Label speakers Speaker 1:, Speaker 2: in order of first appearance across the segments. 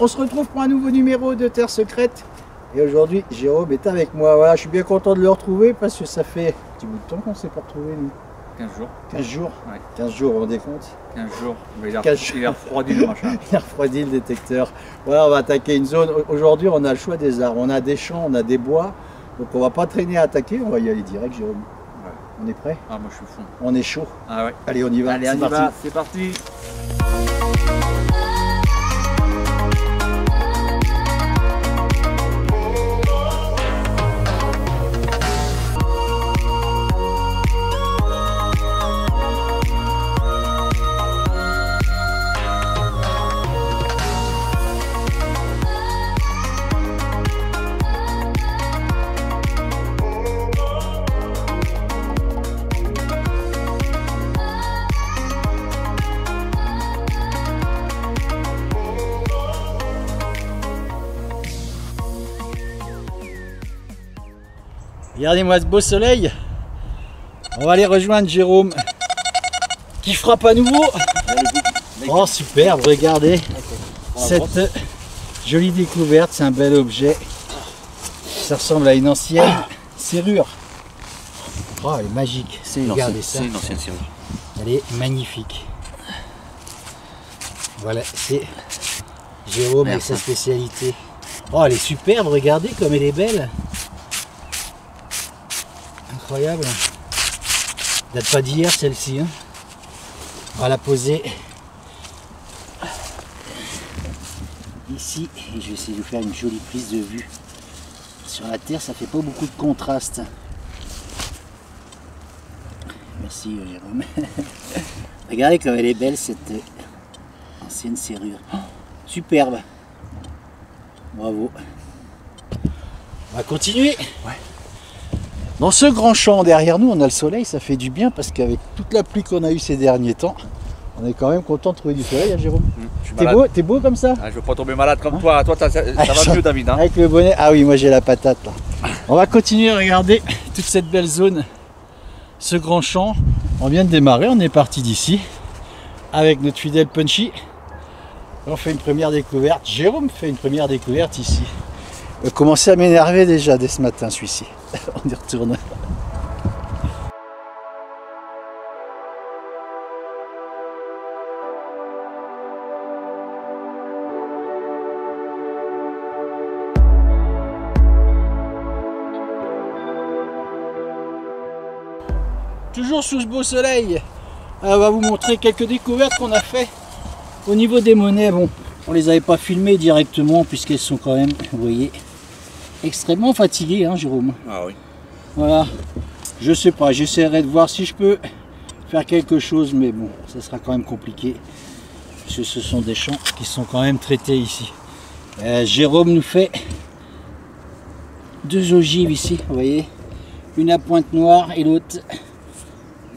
Speaker 1: On se retrouve pour un nouveau numéro de Terre Secrète. Et aujourd'hui, Jérôme est avec moi. Voilà, je suis bien content de le retrouver parce que ça fait un petit bout de temps qu'on s'est pas retrouvé, nous.
Speaker 2: 15 jours.
Speaker 1: 15 jours
Speaker 2: Ouais.
Speaker 1: 15 jours, on décompte.
Speaker 2: 15 jours. Mais il a,
Speaker 1: 15 jours.
Speaker 2: il a refroidi le machin.
Speaker 1: Il a refroidi le détecteur. Voilà, on va attaquer une zone. Aujourd'hui, on a le choix des arbres. On a des champs, on a des bois. Donc on va pas traîner à attaquer, on va y aller direct, Jérôme. On est prêt
Speaker 2: Ah, moi je suis fond.
Speaker 1: On est chaud.
Speaker 2: Ah ouais.
Speaker 1: Allez, on y va.
Speaker 2: Allez, on y
Speaker 1: parti.
Speaker 2: va. C'est parti.
Speaker 1: Regardez-moi ce beau soleil. On va aller rejoindre Jérôme qui frappe à nouveau. Oh superbe, regardez cette jolie découverte, c'est un bel objet. Ça ressemble à une ancienne serrure. Oh, elle est magique. Regardez ça.
Speaker 2: C'est une ancienne série.
Speaker 1: Elle est magnifique. Voilà, c'est Jérôme avec sa spécialité. Oh, elle est superbe, regardez comme elle est belle. Incroyable. Date pas d'hier celle-ci. hein. On va la poser ici et je vais essayer de vous faire une jolie prise de vue. Sur la terre, ça fait pas beaucoup de contraste. Merci euh, Jérôme. Regardez comme elle est belle cette euh, ancienne serrure. Superbe. Bravo. On va continuer. Dans ce grand champ derrière nous, on a le soleil, ça fait du bien parce qu'avec toute la pluie qu'on a eue ces derniers temps, on est quand même content de trouver du soleil, hein, Jérôme.
Speaker 2: Suis
Speaker 1: T'es beau, beau comme ça
Speaker 2: Ah, je veux pas tomber malade comme toi. Toi, t'as- ça,
Speaker 1: Ah,
Speaker 2: va
Speaker 1: ça-
Speaker 2: mieux, David. Hein
Speaker 1: Avec le bonnet. Ah oui, moi j'ai la patate là. On va continuer à regarder toute cette belle zone, ce grand champ. On vient de démarrer, on est parti d'ici avec notre fidèle Punchy. On fait une première découverte. Jérôme fait une première découverte ici. Il a commencé à m'énerver déjà dès ce matin celui-ci. on y retourne. Toujours sous ce beau soleil, on va vous montrer quelques découvertes qu'on a fait au niveau des monnaies. Bon, on les avait pas filmées directement puisqu'elles sont quand même, vous voyez, extrêmement fatiguées, hein, Jérôme.
Speaker 2: Ah oui.
Speaker 1: Voilà. Je sais pas, j'essaierai de voir si je peux faire quelque chose, mais bon, ça sera quand même compliqué. Parce que ce sont des champs qui sont quand même traités ici. Euh, Jérôme nous fait deux ogives ici, vous voyez. Une à pointe noire et l'autre,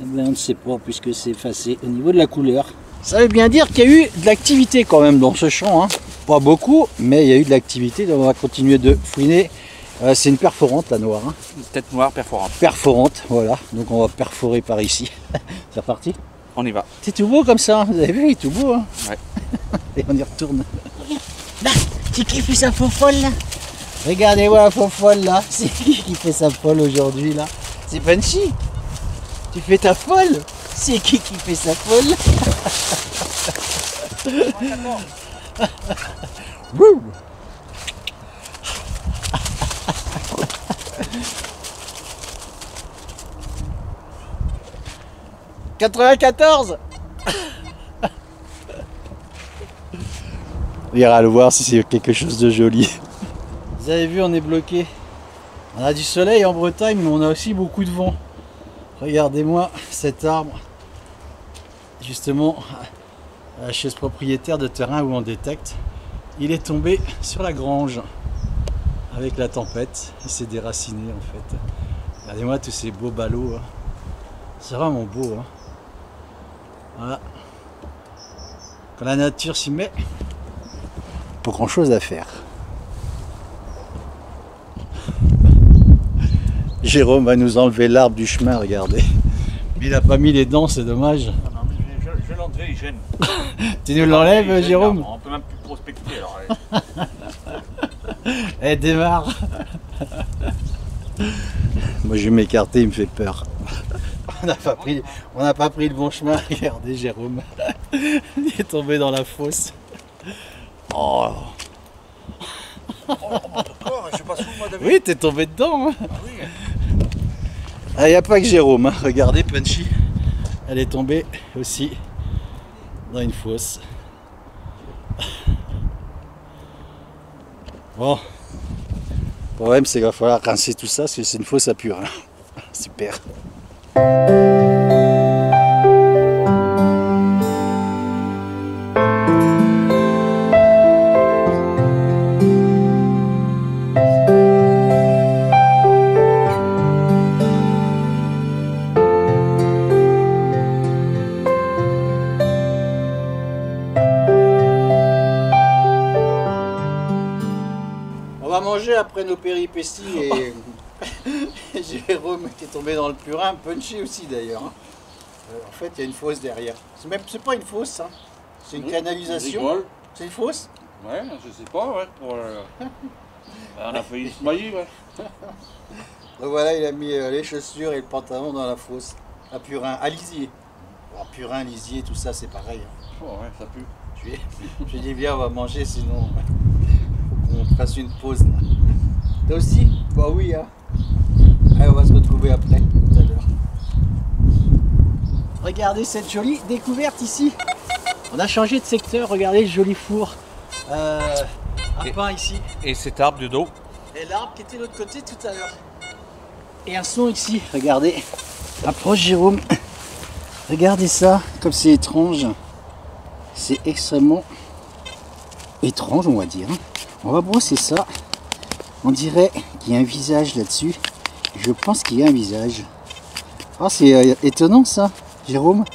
Speaker 1: eh ben, on ne sait pas puisque c'est effacé au niveau de la couleur. Ça veut bien dire qu'il y a eu de l'activité quand même dans ce champ. hein. Pas beaucoup, mais il y a eu de l'activité. Donc on va continuer de fouiner. Euh, c'est une perforante la noire. hein
Speaker 2: Une tête noire perforante.
Speaker 1: perforante, voilà. Donc on va perforer par ici. C'est reparti.
Speaker 2: On y va.
Speaker 1: C'est tout beau comme ça, hein. vous avez vu, il est tout beau. Hein
Speaker 2: Ouais.
Speaker 1: Et on y retourne. Là, c'est qui fait sa faux folle là? Regardez-moi la faux folle là. C'est qui qui fait sa folle aujourd'hui là? C'est Punchy. Tu fais ta folle? C'est qui qui fait sa folle? Wouh 94 On ira le voir si c'est quelque chose de joli. Vous avez vu, on est bloqué. On a du soleil en Bretagne, mais on a aussi beaucoup de vent. Regardez-moi cet arbre. Justement, chez ce propriétaire de terrain où on détecte, il est tombé sur la grange avec la tempête. Il s'est déraciné en fait. Regardez-moi tous ces beaux ballots. hein. C'est vraiment beau. hein. Voilà. Quand la nature s'y met, pas grand chose à faire. Jérôme va nous enlever l'arbre du chemin, regardez. Mais il a pas mis les dents, c'est dommage.
Speaker 2: Je, l'enlever, il gêne.
Speaker 1: Tu nous l'enlèves, Jérôme
Speaker 2: On peut même plus prospecter alors. allez.
Speaker 1: Eh, démarre Moi je vais m'écarter, il me fait peur. On n'a pas, pris, on n'a pas pris le bon chemin, regardez Jérôme. Il est tombé dans la fosse. Oh
Speaker 2: Encore, je suis pas sous moi David.
Speaker 1: Oui, t'es tombé dedans. hein.
Speaker 2: Oui.
Speaker 1: Ah, il n'y a pas que Jérôme. hein. Regardez, Punchy. Elle est tombée aussi une fosse. Bon. Le problème, c'est qu'il va falloir rincer tout ça c'est une fosse à purin. Super. Péripéties et Jérôme qui est tombé dans le purin, Punchy aussi d'ailleurs. hein. Euh, en fait, il y a une fosse derrière. C'est même, c'est pas une fosse, hein. c'est une
Speaker 2: Oui,
Speaker 1: canalisation.
Speaker 2: on.
Speaker 1: C'est une fosse?
Speaker 2: Ouais, je sais pas, ouais. Pour, euh, On a failli se noyer, ouais.
Speaker 1: Donc voilà, il a mis euh, les chaussures et le pantalon dans la fosse. À purin, à lisier. Bon, purin, lisier, tout ça, c'est pareil. hein.
Speaker 2: Oh, ouais, ça pue.
Speaker 1: Je dit, viens, on va manger, sinon qu'on fasse une pause. Là. Toi aussi Bah oui, hein. Allez, on va se retrouver après, tout à l'heure. Regardez cette jolie découverte ici. On a changé de secteur, regardez le joli four. Euh, un
Speaker 2: Et-
Speaker 1: pain ici.
Speaker 2: Et cet arbre du dos
Speaker 1: Et l'arbre qui était de l'autre côté tout à l'heure. Et un son ici, regardez. Approche Jérôme. Regardez ça, comme c'est étrange. C'est extrêmement étrange, on va dire. On va brosser ça. On dirait qu'il y a un visage là-dessus. Je pense qu'il y a un visage. Ah, c'est euh, étonnant ça, Jérôme.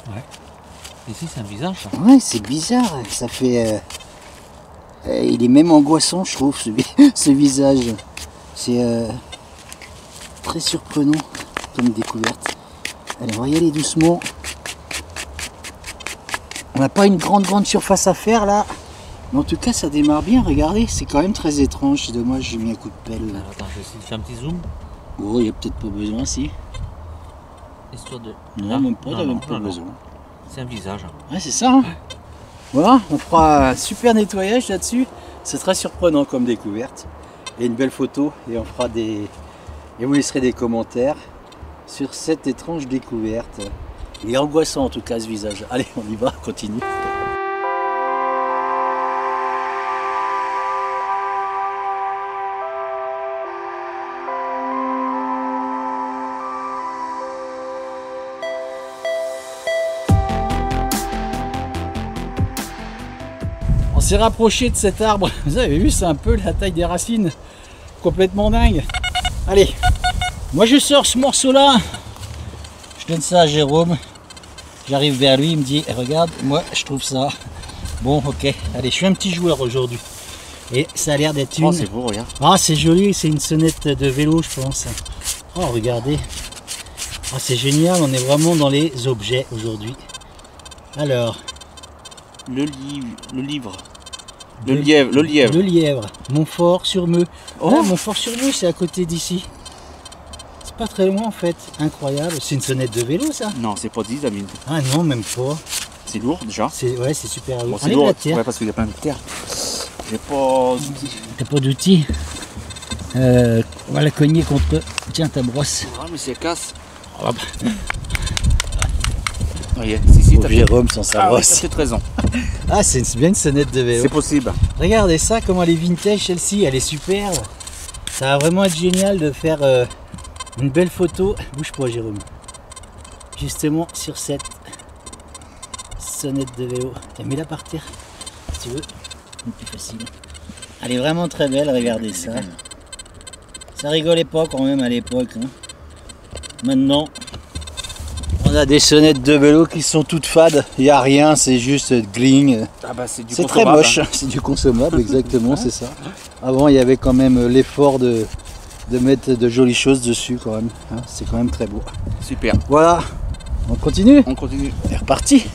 Speaker 3: Ici, c'est un visage. ça.
Speaker 1: Ouais, c'est bizarre. Ça fait. euh, euh, il est même angoissant, je trouve, ce, vi- ce visage. C'est euh, très surprenant comme découverte. Allez, on va y aller doucement. On n'a pas une grande, grande surface à faire là. Mais en tout cas, ça démarre bien. Regardez, c'est quand même très étrange. C'est dommage, j'ai mis un coup de pelle. là.
Speaker 3: Alors, attends, je vais essayer de faire un petit zoom.
Speaker 1: Oh, il n'y a peut-être pas besoin, si.
Speaker 3: Histoire de.
Speaker 1: Non,
Speaker 3: Ah,
Speaker 1: même pas,
Speaker 3: non,
Speaker 1: t'as
Speaker 3: non,
Speaker 1: même pas
Speaker 3: non,
Speaker 1: besoin.
Speaker 3: C'est un visage.
Speaker 1: Ouais, c'est ça. hein. Voilà, on fera un super nettoyage là-dessus. C'est très surprenant comme découverte. Et une belle photo. Et on fera des. Et vous laisserez des commentaires sur cette étrange découverte. Il est angoissant en tout cas ce visage. Allez, on y va, on continue. Rapproché de cet arbre. Vous avez vu, c'est un peu la taille des racines. Complètement dingue. Allez, moi je sors ce morceau-là. Je donne ça à Jérôme. J'arrive vers lui, il me dit, Eh, regarde, moi je trouve ça. Bon, ok. Allez, je suis un petit joueur aujourd'hui. Et ça a l'air d'être une...
Speaker 2: Oh, c'est beau, regarde.
Speaker 1: Ah, c'est joli, c'est une sonnette de vélo, je pense. Oh, regardez. Ah, c'est génial, on est vraiment dans les objets aujourd'hui. Alors,
Speaker 2: Le livre. Le livre. Le lièvre. Le lièvre.
Speaker 1: Le lièvre, Montfort sur Meux.
Speaker 2: Oh.
Speaker 1: Ah, Montfort sur Meux, c'est à côté d'ici. C'est pas très loin en fait. Incroyable. C'est une sonnette de vélo ça
Speaker 2: Non, c'est pas dit, David.
Speaker 1: Ah non, même pas.
Speaker 2: C'est lourd déjà.
Speaker 1: C'est ouais, c'est super lourd.
Speaker 2: Bon, c'est lourd. Ouais, parce qu'il y a plein de terre. J'ai pas.
Speaker 1: T'as pas d'outils Euh, On va la cogner contre. Tiens ta brosse.
Speaker 2: Ah, mais c'est casse.
Speaker 1: Hop.
Speaker 2: Si, si, fait.
Speaker 1: Jérôme sans sa
Speaker 2: Ah, oui,
Speaker 1: brosse.
Speaker 2: raison.
Speaker 1: Ah, c'est bien une sonnette de vélo.
Speaker 2: C'est possible.
Speaker 1: Regardez ça, comment elle est vintage celle-ci, elle est superbe. Ça va vraiment être génial de faire euh, une belle photo. Bouge pas Jérôme. Justement sur cette sonnette de vélo. Mets-la par terre si tu veux. C'est plus facile. Elle est vraiment très belle, regardez ça. Ça rigolait pas quand même à l'époque. hein. Maintenant, on a des sonnettes de vélo qui sont toutes fades. Il n'y a rien, c'est juste gling.
Speaker 2: Ah, bah, c'est
Speaker 1: très moche,
Speaker 2: hein.
Speaker 1: c'est du consommable, exactement, c'est ça. Avant, il y avait quand même l'effort de, de mettre de jolies choses dessus, quand même. hein, C'est quand même très beau.
Speaker 2: Super.
Speaker 1: Voilà, on continue?
Speaker 2: On continue.
Speaker 1: C'est reparti.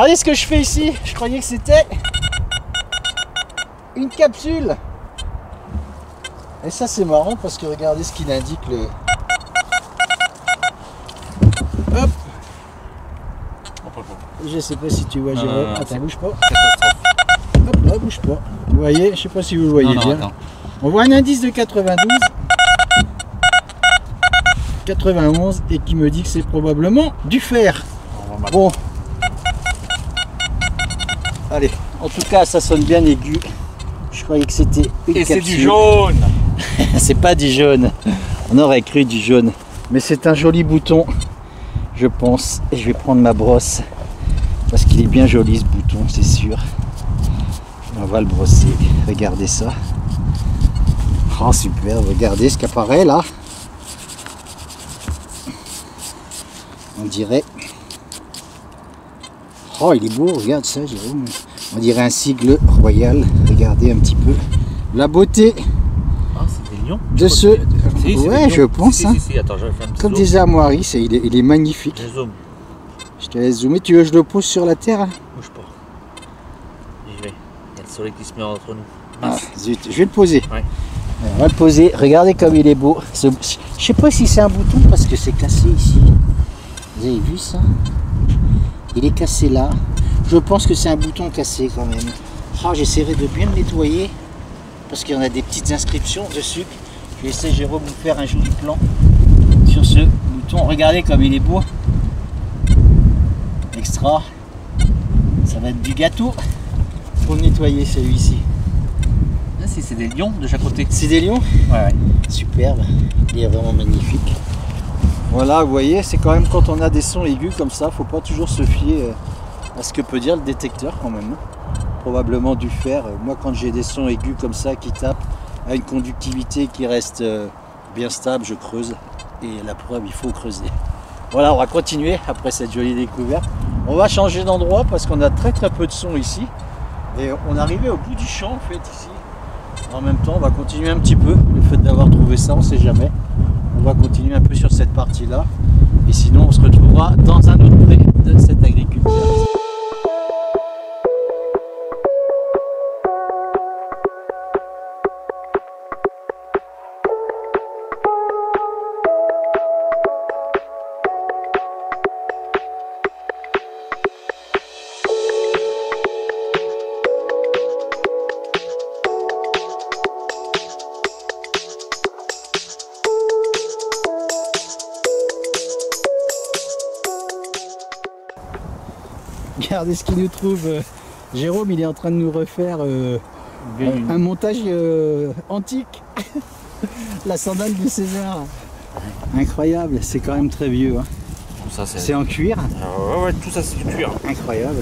Speaker 1: Regardez ce que je fais ici. Je croyais que c'était une capsule. Et ça c'est marrant parce que regardez ce qu'il indique le. Hop. Je sais pas si tu vois
Speaker 3: non, non,
Speaker 1: Attends, bouge pas.
Speaker 3: Catastrophe.
Speaker 1: Hop là, bouge pas. Vous voyez, je sais pas si vous le voyez
Speaker 3: Non, non,
Speaker 1: bien.
Speaker 3: attends.
Speaker 1: On voit un indice de 92. 91 et qui me dit que c'est probablement du fer. Bon. Allez, en tout cas, ça sonne bien aigu. Je croyais que c'était une
Speaker 2: Et c'est du jaune
Speaker 1: c'est pas du jaune. On aurait cru du jaune. Mais c'est un joli bouton, je pense. Et je vais prendre ma brosse. Parce qu'il est bien joli ce bouton, c'est sûr. On va le brosser. Regardez ça. Oh super, regardez ce qui apparaît là. On dirait. Oh il est beau, regarde ça Jérôme. On dirait un sigle royal. Regardez un petit peu. La beauté
Speaker 3: Ah, lions
Speaker 1: de ce.
Speaker 3: Si,
Speaker 1: Ouais, je pense.
Speaker 3: Si,
Speaker 1: hein.
Speaker 3: si, attends, je
Speaker 1: Comme
Speaker 3: zoom.
Speaker 1: des armoiries, il, est, il est magnifique.
Speaker 3: Je zoom.
Speaker 1: Je te laisse zoomer. Tu veux que je le pose sur la terre hein?
Speaker 3: Bouge pas. J'y vais. Il y a le soleil qui se met entre nous.
Speaker 1: Ah, zut, je vais le poser.
Speaker 3: Ouais.
Speaker 1: On va le poser. Regardez comme il est beau. Ce- Je sais pas si c'est un bouton parce que c'est cassé ici. Vous avez vu ça? Il est cassé là. Je pense que c'est un bouton cassé quand même. Ah, J'essaierai de bien le nettoyer parce qu'il y en a des petites inscriptions dessus. Je vais essayer Jérôme de faire un joli plan sur ce bouton. Regardez comme il est beau. Extra. Ça va être du gâteau pour nettoyer celui-ci.
Speaker 3: Ah, si, c'est des lions de chaque côté.
Speaker 1: C'est des lions
Speaker 3: Ouais, ouais.
Speaker 1: Superbe, il est vraiment magnifique. Voilà, vous voyez, c'est quand même quand on a des sons aigus comme ça, faut pas toujours se fier euh, à ce que peut dire le détecteur quand même. Probablement du fer. Euh, Moi, quand j'ai des sons aigus comme ça qui tapent à une conductivité qui reste euh, bien stable, je creuse. Et la preuve, il faut creuser. Voilà, on va continuer après cette jolie découverte. On va changer d'endroit parce qu'on a très très peu de son ici. Et on est arrivé au bout du champ en fait ici. En même temps, on va continuer un petit peu. Le fait d'avoir trouvé ça, on ne sait jamais. On va continuer un peu sur cette partie-là. Et sinon, on se retrouvera dans un autre pré de cet agriculteur. Regardez ce qu'il nous trouve. euh, Jérôme, il est en train de nous refaire euh, un, un montage euh, antique. La sandale du César. Incroyable, c'est quand même très vieux. hein.
Speaker 3: Ça, c'est.
Speaker 1: En cuir,
Speaker 2: Ah ouais, ouais, tout ça c'est du cuir.
Speaker 1: incroyable.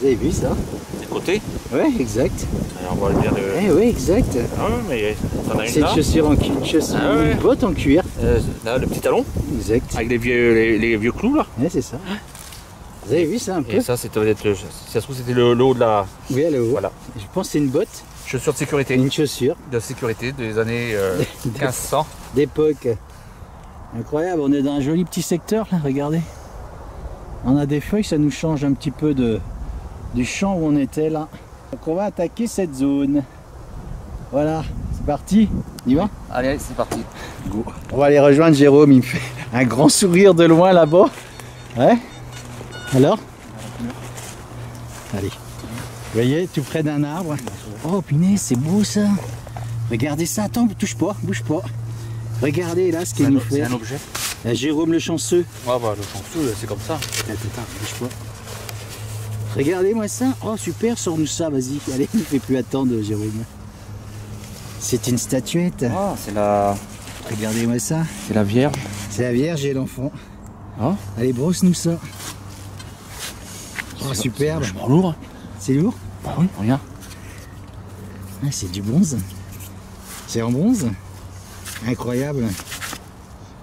Speaker 1: Vous avez vu ça?
Speaker 2: Des côtés.
Speaker 1: Ouais, exact.
Speaker 2: Alors, on va le.
Speaker 1: Eh oui, exact.
Speaker 2: Ah ouais, mais t'en as une
Speaker 1: C'est une chaussure en cuir, une, chaussure-
Speaker 2: Ah ouais.
Speaker 1: une botte en cuir.
Speaker 2: Euh, là, le petit talon.
Speaker 1: Exact.
Speaker 2: Avec les vieux, les, les vieux clous là.
Speaker 1: Ouais, c'est ça. Vous avez vu ça un peu
Speaker 2: Et ça, c'était le- Si ça se trouve, c'était le lot de la
Speaker 1: Oui, le haut.
Speaker 2: Voilà.
Speaker 1: Je pense que c'est une botte,
Speaker 2: chaussure de sécurité.
Speaker 1: une chaussure
Speaker 2: De sécurité des années euh, 1500.
Speaker 1: d'époque. Incroyable, on est dans un joli petit secteur là, regardez. On a des feuilles, ça nous change un petit peu de, du champ où on était là. Donc on va attaquer cette zone. Voilà, c'est parti, on y va
Speaker 3: Allez, c'est parti.
Speaker 1: On va aller rejoindre Jérôme, il me fait un grand sourire de loin là-bas. Ouais Alors Allez. Vous voyez, tout près d'un arbre. Oh punaise, c'est beau ça. Regardez ça, attends, touche pas, bouge pas. Regardez là ce qu'il nous fait.
Speaker 3: C'est un objet.
Speaker 1: Euh, Jérôme le chanceux.
Speaker 2: Ouais, bah, le chanceux, c'est comme ça.
Speaker 1: Attends, bouge pas. Regardez-moi ça. Oh super, sors-nous ça, vas-y. Allez, ne fais plus attendre Jérôme. C'est une statuette.
Speaker 2: Ah, c'est la.
Speaker 1: Regardez-moi ça.
Speaker 2: C'est la Vierge.
Speaker 1: C'est la Vierge et l'enfant.
Speaker 2: Ah.
Speaker 1: Allez, brosse-nous ça. Oh, superbe.
Speaker 2: C'est vachement lourd.
Speaker 1: C'est lourd
Speaker 2: Bah oui, regarde.
Speaker 1: Ah, C'est du bronze. C'est en bronze Incroyable.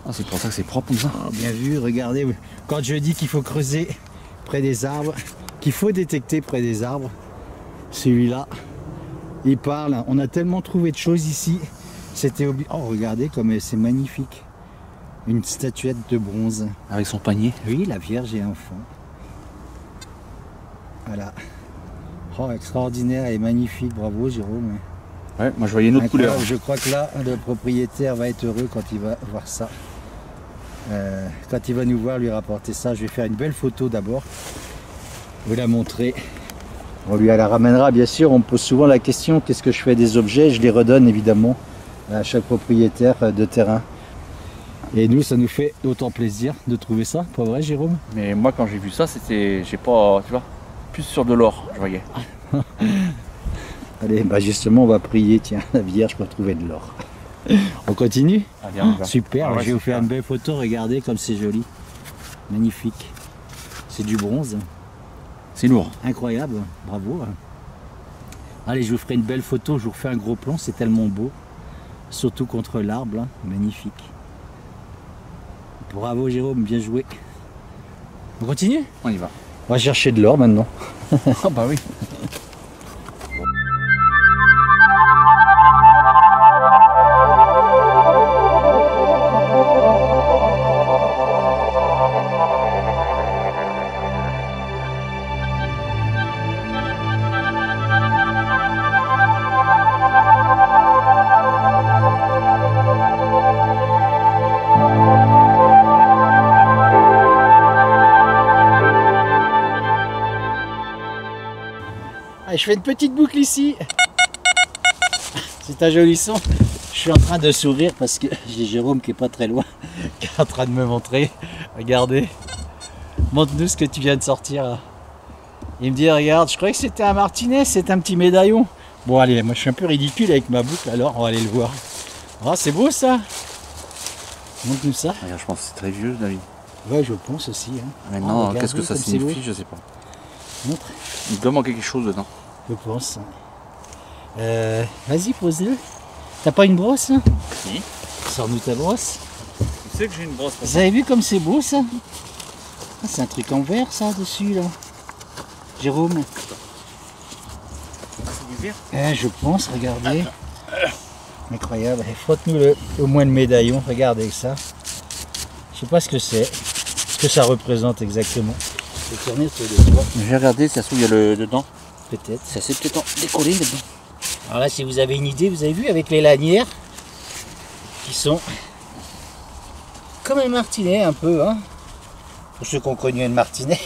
Speaker 2: Ah, c'est pour ça que c'est propre comme ça.
Speaker 1: Oh, bien vu, regardez. Quand je dis qu'il faut creuser près des arbres, qu'il faut détecter près des arbres, celui-là, il parle. On a tellement trouvé de choses ici. C'était obli- Oh, regardez comme c'est magnifique. Une statuette de bronze.
Speaker 3: Avec son panier.
Speaker 1: Oui, la Vierge et l'enfant. Voilà. Oh, extraordinaire et magnifique, bravo Jérôme.
Speaker 2: Ouais, moi je voyais une autre couleur.
Speaker 1: Je crois que là, le propriétaire va être heureux quand il va voir ça. Euh, quand il va nous voir, lui rapporter ça, je vais faire une belle photo d'abord. Vous la montrer. On lui la ramènera, bien sûr. On me pose souvent la question qu'est-ce que je fais des objets? Je les redonne évidemment à chaque propriétaire euh, de terrain. Et nous, ça nous fait d'autant plaisir de trouver ça, pas vrai, Jérôme?
Speaker 2: Mais moi quand j'ai vu ça, c'était. J'ai pas. Tu vois Plus sur de l'or, je voyais.
Speaker 1: Allez, bah justement, on va prier, tiens, la Vierge pour trouver de l'or. On continue
Speaker 2: on va.
Speaker 1: Super,
Speaker 2: Ah ouais,
Speaker 1: je vais vous faire une belle photo, regardez comme c'est joli. Magnifique. C'est du bronze,
Speaker 2: C'est lourd.
Speaker 1: incroyable, bravo. Allez, je vous ferai une belle photo, je vous refais un gros plan, c'est tellement beau. Surtout contre l'arbre, hein, magnifique. Bravo Jérôme, bien joué. On continue?
Speaker 2: On y va.
Speaker 1: On va chercher de l'or maintenant.
Speaker 2: Ah bah oui.
Speaker 1: Allez, je fais une petite boucle ici. C'est un joli son. Je suis en train de sourire parce que j'ai Jérôme qui est pas très loin, qui est en train de me montrer. Regardez. Montre-nous ce que tu viens de sortir là. Il me dit regarde, je croyais que c'était un martinet, c'est un petit médaillon. Bon allez, moi je suis un peu ridicule avec ma boucle alors on va aller le voir. Ah c'est beau ça Montre-nous ça.
Speaker 2: Regarde, je pense que c'est très vieux, David.
Speaker 1: Ouais je pense aussi. hein.
Speaker 2: Maintenant,
Speaker 1: regardez
Speaker 2: qu'est-ce que ça signifie. Je sais pas.
Speaker 1: Montre.
Speaker 2: Il doit manquer quelque chose dedans.
Speaker 1: Je pense. Euh, Vas-y, pose-le. T'as pas une brosse
Speaker 2: Si.
Speaker 1: Sors-nous ta brosse.
Speaker 2: Tu sais que j'ai une brosse
Speaker 1: Vous avez vu comme c'est beau ça Ah, C'est un truc en verre ça dessus là. Jérôme
Speaker 2: C'est du verre
Speaker 1: Eh, Je pense, regardez. Incroyable. Et Frotte-nous le, au moins le médaillon, regardez ça. Je sais pas ce que c'est, ce que ça représente exactement. Je vais sur toit,
Speaker 2: J'ai regardé, si ça se trouve, il y a le dedans.
Speaker 1: peut-être.
Speaker 2: Ça s'est peut-être décollé dedans.
Speaker 1: Alors là, si vous avez une idée, vous avez vu avec les lanières qui sont comme un martinet un peu, hein. Pour ceux qui ont connu un martinet,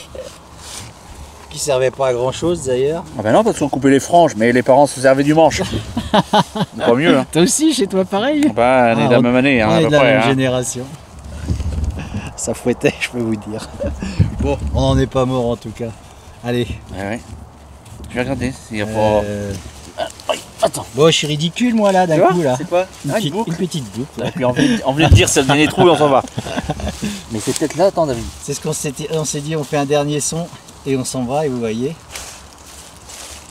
Speaker 1: qui servait pas à grand chose d'ailleurs.
Speaker 2: Ah ben non, parce qu'on coupait les franges, mais les parents se servaient du manche. Pas mieux, hein.
Speaker 1: Toi aussi, chez toi pareil
Speaker 2: Bah, on est
Speaker 1: Ah,
Speaker 2: de la même année, hein,
Speaker 1: On
Speaker 2: à
Speaker 1: est
Speaker 2: peu
Speaker 1: de la
Speaker 2: près.
Speaker 1: même
Speaker 2: hein.
Speaker 1: génération. Ça fouettait, je peux vous dire. Bon, on n'en est pas mort en tout cas. Allez.
Speaker 2: Ouais, ouais. Je vais regarder s'il y a pas.
Speaker 1: euh, Attends. Bon, je suis ridicule moi là, d'un coup là.
Speaker 2: C'est quoi
Speaker 1: Une,
Speaker 2: Ah, une boucle.
Speaker 1: une petite boucle. là.
Speaker 2: On venait, on dire ça devenait des trous et on s'en va. Mais c'est peut-être là, attends David.
Speaker 1: C'est ce qu'on s'était, on s'est dit, on fait un dernier son et on s'en va et vous voyez.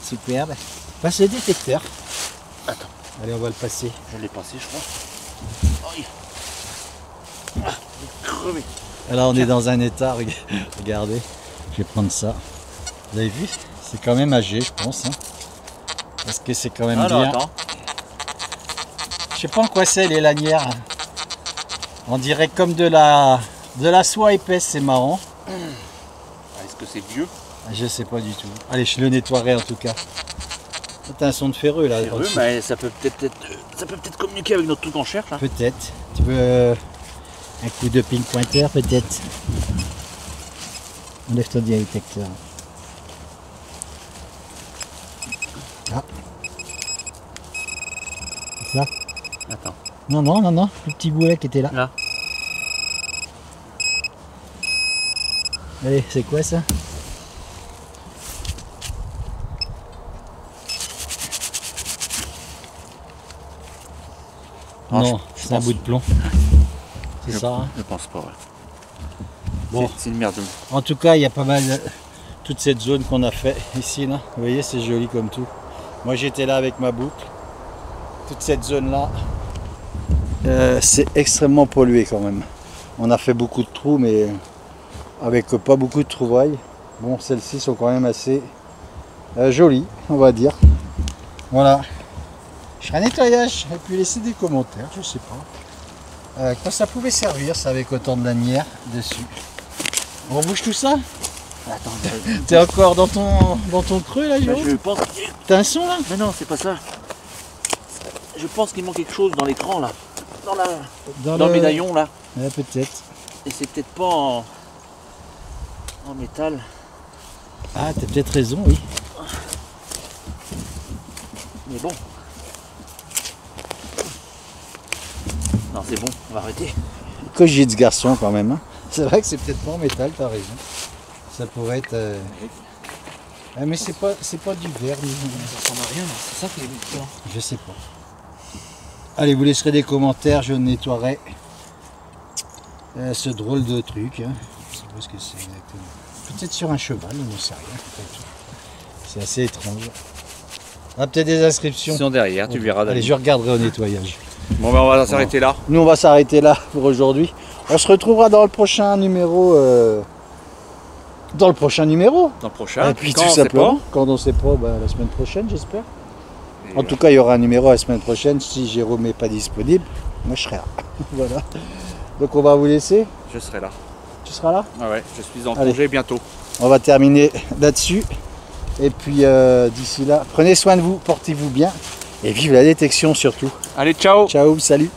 Speaker 1: Superbe. Passe le détecteur.
Speaker 2: Attends.
Speaker 1: Allez, on va le passer.
Speaker 2: Je l'ai passé, je crois. Aïe. Ah, crevé.
Speaker 1: Là, on est dans un état, reg- regardez. Je vais prendre ça. Vous avez vu? C'est quand même âgé, je pense. hein. Parce que c'est quand même
Speaker 2: Alors
Speaker 1: bien?
Speaker 2: attends.
Speaker 1: Je sais pas en quoi c'est les lanières. On dirait comme de la, de la soie épaisse, c'est marrant.
Speaker 2: Ah, Est-ce que c'est vieux?
Speaker 1: Je sais pas du tout. Allez, je le nettoierai en tout cas. C'est un son de ferreux là. Au-dessus.
Speaker 2: mais ça peut peut-être être- ça peut peut-être communiquer avec notre truc en cherche là.
Speaker 1: Peut-être. Tu veux euh, un coup de ping pointer peut-être Enlève ton détecteur. Ah. C'est ça
Speaker 2: Attends.
Speaker 1: Non, non, non, non. Le petit boulet qui était là.
Speaker 2: Là.
Speaker 1: Allez, c'est quoi ça Non, c'est un bout de plomb. C'est ça. hein
Speaker 2: Je pense pas, ouais.
Speaker 1: Bon.
Speaker 2: C'est- une merde.
Speaker 1: En tout cas, il y a pas mal de- toute cette zone qu'on a fait ici là. Vous voyez, c'est joli comme tout. Moi, j'étais là avec ma boucle. Toute cette zone là, euh, c'est extrêmement pollué quand même. On a fait beaucoup de trous, mais avec pas beaucoup de trouvailles. Bon, celles-ci sont quand même assez euh, jolies, on va dire. Voilà. Je ferai un nettoyage et puis laisser des commentaires, je sais pas. Euh, quoi ça pouvait servir, ça avec autant de lanières dessus. On rebouche tout ça
Speaker 3: Attends,
Speaker 1: T'es encore dans ton, dans ton creux là,
Speaker 3: bah, je pense.
Speaker 1: T'as un son là
Speaker 3: Mais non, c'est pas ça. Je pense qu'il manque quelque chose dans l'écran là. Dans, la... dans le médaillon là.
Speaker 1: Ouais, peut-être.
Speaker 3: Et c'est peut-être pas en... en métal.
Speaker 1: Ah, t'as peut-être raison, oui.
Speaker 3: Mais bon. Non, c'est bon, on va arrêter.
Speaker 1: Cogier de ce garçon quand même. hein. C'est vrai que c'est peut-être pas en métal, t'as raison. Ça pourrait être. euh, ah, mais c'est pas, c'est pas du verre,
Speaker 3: Ça ressemble à rien, c'est ça qui est différent.
Speaker 1: je sais pas. Allez, vous laisserez des commentaires, je nettoierai euh, ce drôle de truc. hein. Je sais pas ce que c'est exactement. Peut-être sur un cheval, on ne sait rien. C'est assez étrange. On a peut-être des inscriptions.
Speaker 2: derrière, tu verras.
Speaker 1: Allez, je regarderai au nettoyage.
Speaker 2: Bon, ben, on va s'arrêter là.
Speaker 1: Nous, on va s'arrêter là pour aujourd'hui. On se retrouvera dans le prochain numéro. euh, Dans le prochain numéro.
Speaker 2: Dans le prochain.
Speaker 1: Et puis
Speaker 2: Quand,
Speaker 1: tout simplement, quand on sait pas, bah, la semaine prochaine, j'espère. En tout cas, il y aura un numéro la semaine prochaine. Si Jérôme n'est pas disponible, moi je serai là. voilà. Donc on va vous laisser.
Speaker 2: Je serai là.
Speaker 1: Tu seras là?
Speaker 2: Ah ouais, je suis en
Speaker 1: Allez.
Speaker 2: congé bientôt.
Speaker 1: On va terminer là-dessus. Et puis euh, d'ici là, prenez soin de vous, portez-vous bien. Et vive la détection surtout.
Speaker 2: Allez, ciao
Speaker 1: Ciao, salut